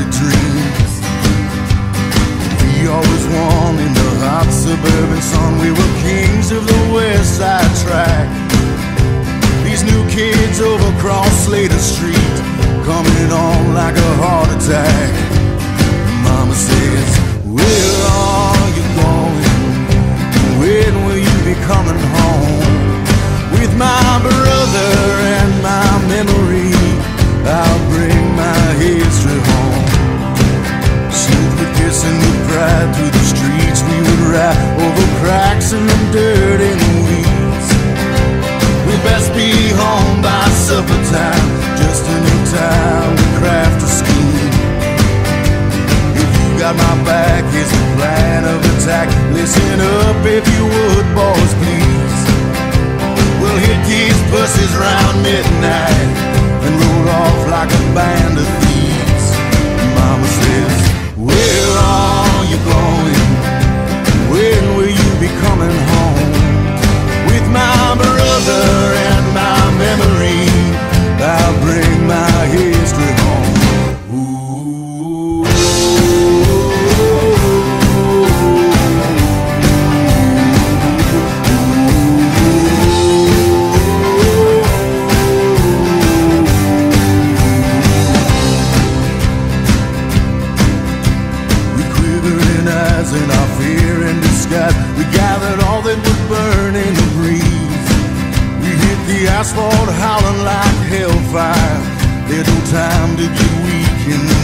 cloudy dreams. We always won in the hot suburban sun. We were kings of the west side track. These new kids over Cross Slater Street coming on like a heart attack. Ride over cracks and dirt and weeds. We best be home by supper time, just enough time to craft a scheme. If you got my back, here's the plan of attack. Listen up if you would, be coming home? With my brother and my memory, I'll bring my history home. In our fear We gathered all that would burn in the breeze. We hit the asphalt howling like hellfire. There's no time to get weak in